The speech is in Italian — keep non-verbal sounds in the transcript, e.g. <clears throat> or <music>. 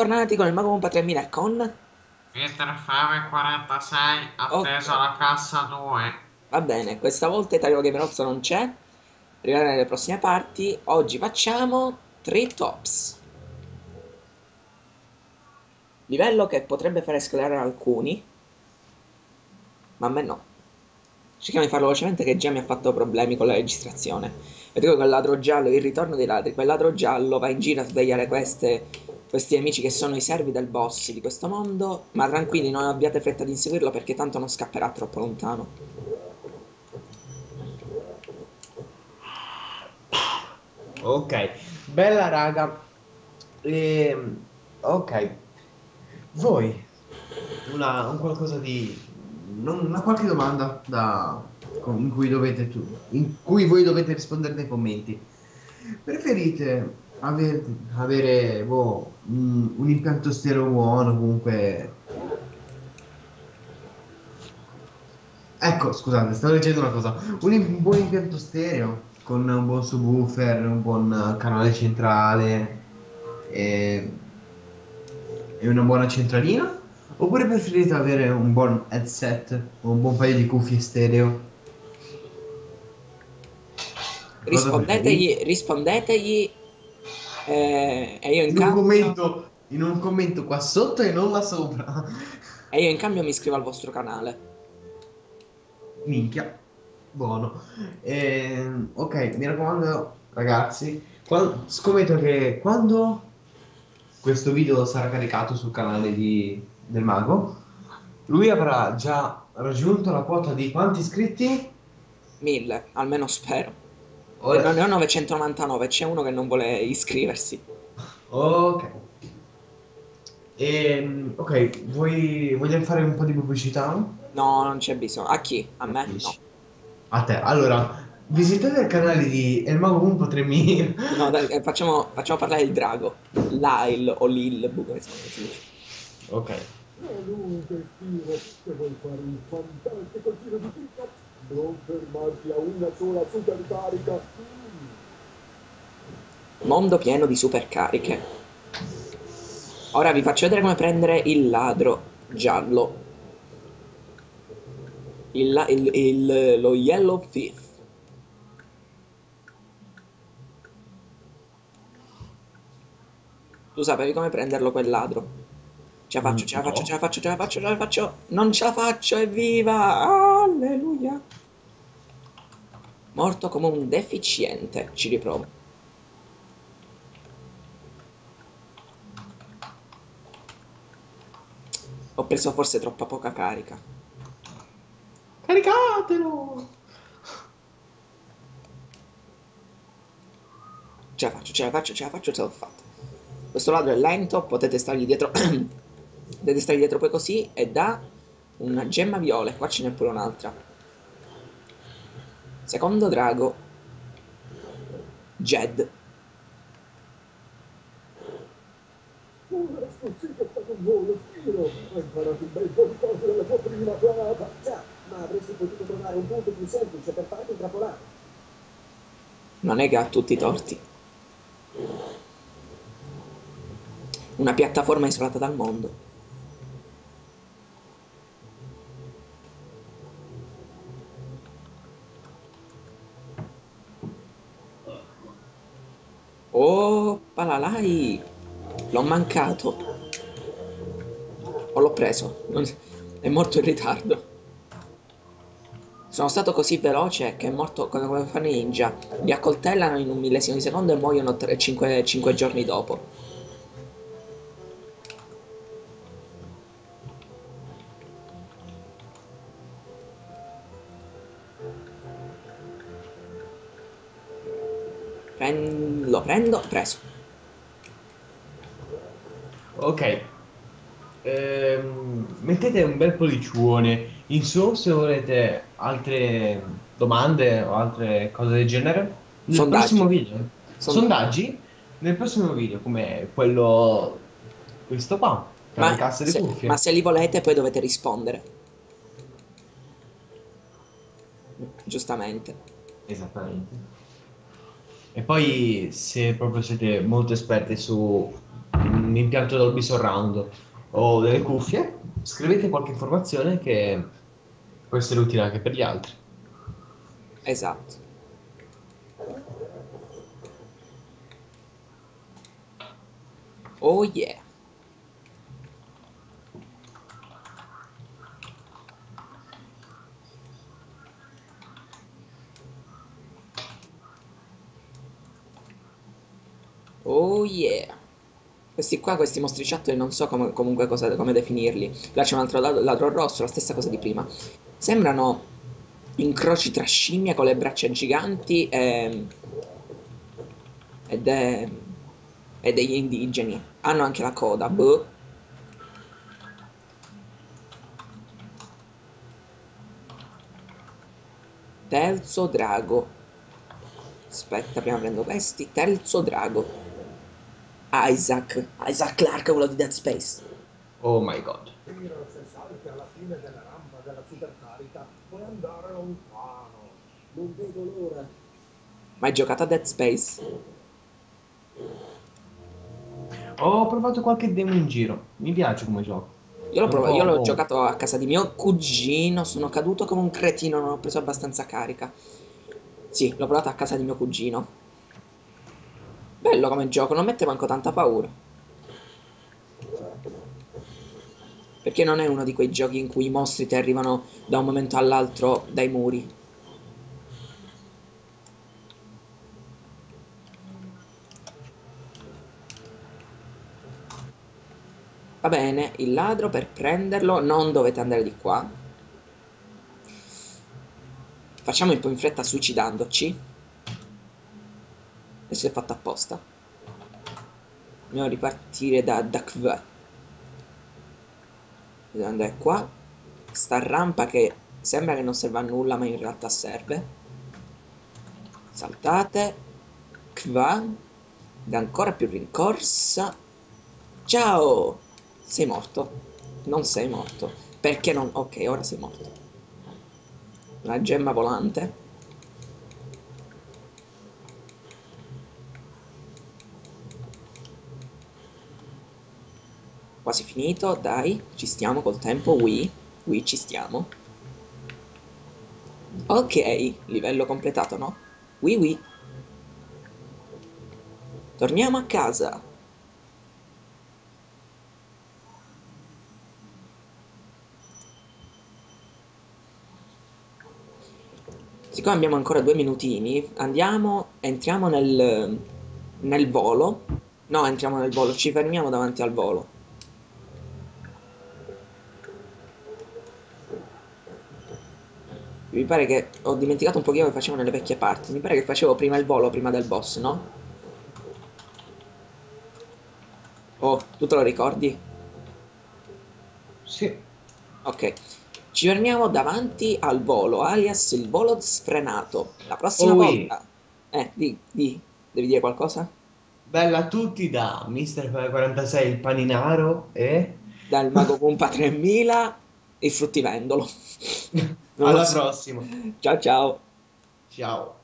Bentornati con il Mago Pompa 3000 con... Mister Fame 46, atteso Ok. alla cassa 2. Va bene, questa volta Italia Gamerozzo non c'è, arriverà nelle prossime parti. Oggi facciamo Three Tops. Livello che potrebbe fare scalare alcuni, ma a me no. Cerchiamo di farlo velocemente che già mi ha fatto problemi con la registrazione. Vedete quel ladro giallo, il ritorno dei ladri. Quel ladro giallo va in giro a svegliare queste, questi amici che sono i servi del boss di questo mondo. Ma tranquilli, non abbiate fretta di inseguirlo perché tanto non scapperà troppo lontano. Ok, bella raga. Ehm, ok, voi una, un qualcosa di non- una qualche domanda da, in cui dovete tu, in cui voi dovete rispondere nei commenti. Preferite aver- avere boh, un, un impianto stereo buono comunque Ecco, scusate, stavo leggendo una cosa. Un, un buon impianto stereo con un buon subwoofer, un buon canale centrale e, e una buona centralina? Oppure preferite avere un buon headset o un buon paio di cuffie stereo? Rispondetegli, rispondetegli. Eh, e io in In un cambio. commento, in un commento qua sotto e non là sopra. E io in cambio mi iscrivo al vostro canale. Minchia, buono. Ehm, ok, mi raccomando, ragazzi, qua- scommetto che quando questo video sarà caricato sul canale di- del mago, lui avrà già raggiunto la quota di quanti iscritti? 1000, almeno spero. E Ora- non ne ho 999, c'è uno che non vuole iscriversi. Ok. Ehm, ok, vuoi, vogliamo fare un po' di pubblicità? No, non c'è bisogno. A chi? A me? No. A te. Allora, visitate il canale di El Mago Pumpo 3000. No, dai, eh, facciamo, facciamo parlare il drago. Lyle o Lil, boh, come si dice. Ok. Salute Spiro, se vuoi fare un fantastico giro di pickup, non fermarti a una sola supercarica. Mm. Mondo pieno di supercariche. Ora vi faccio vedere come prendere il ladro giallo. Il, la- il- il- lo Yellow Thief. Tu sapevi come prenderlo quel ladro? Ce la faccio, ce la faccio, No. ce la faccio, ce la faccio, ce la faccio. Non ce la faccio, evviva! Alleluia! Morto come un deficiente. Ci riprovo. Ho preso forse troppa poca carica. Caricatelo! Ce la faccio, ce la faccio, ce la faccio, ce l'ho fatta. Questo ladro è lento, potete stargli dietro. <clears throat> potete stargli dietro poi così e dà una gemma viola. e Qua ce n'è pure un'altra. Secondo drago. Jed. Non è che ha tutti i torti. Una piattaforma isolata dal mondo. Palalai! L'ho mancato. O l'ho preso. È morto in ritardo. Sono stato così veloce che è morto come, come fanno i ninja. Li accoltellano in un millesimo di secondo e muoiono 5 giorni dopo. Lo prendo, preso. Ok. Ehm, mettete un bel pollicione in su se volete altre domande o altre cose del genere. Nel Sondaggi. prossimo video. Son- Sondaggi nel prossimo video, come quello questo qua, Ma se, ma se li volete poi dovete rispondere. Giustamente. Esattamente. E poi se proprio siete molto esperti su un impianto Dolby Surround o delle cuffie, scrivete qualche informazione che può essere utile anche per gli altri. Esatto. Oh yeah. Oh yeah. Questi qua, questi mostriciattoli, non so come, comunque cosa, come definirli. Là c'è un altro ladro, ladro rosso, la stessa cosa di prima. Sembrano incroci tra scimmie con le braccia giganti e, ed è, e degli indigeni. Hanno anche la coda, boh. Terzo drago. Aspetta, prima prendo questi. Terzo drago. Isaac. Isaac Clarke, quello di Dead Space. Oh my god. Tira se salti alla fine della rampa della supercarica, puoi andare lontano. Non vedo l'ora. Ma hai giocato a Dead Space? Ho provato qualche demo in giro. Mi piace come gioco. Io l'ho, provato- io l'ho giocato a casa di mio cugino, sono caduto come un cretino, non ho preso abbastanza carica. Sì, l'ho provato a casa di mio cugino. Bello come gioco, non mette manco tanta paura. Perché non è uno di quei giochi in cui i mostri ti arrivano da un momento all'altro dai muri. Va bene, il ladro per prenderlo non dovete andare di qua. Facciamo un po' in fretta suicidandoci. Questo è fatto apposta. Dobbiamo ripartire da, da. Dobbiamo andare qua. Sta rampa che sembra che non serva a nulla, ma in realtà serve. Saltate. Qua. Ed ancora più rincorsa. Ciao! Sei morto. Non sei morto. Perché non... Ok, ora sei morto. Una gemma volante. Quasi finito, dai, ci stiamo col tempo, oui, oui, ci stiamo. Ok, livello completato, no? Oui, oui. Torniamo a casa. Siccome abbiamo ancora due minutini, andiamo, entriamo nel, nel volo. No, entriamo nel volo, ci fermiamo davanti al volo. Mi pare che ho dimenticato un pochino che facevo nelle vecchie parti. Mi pare che facevo prima il volo, prima del boss, no? Oh, tu te lo ricordi? Sì. Ok. Ci fermiamo davanti al volo, alias il volo sfrenato. La prossima Oh, volta... Eh, di, di, devi dire qualcosa? Bella a tutti da Mister 46 il paninaro e Dal Mago Kumpa 3000 il fruttivendolo. <laughs> Alla prossima. Ciao ciao. Ciao.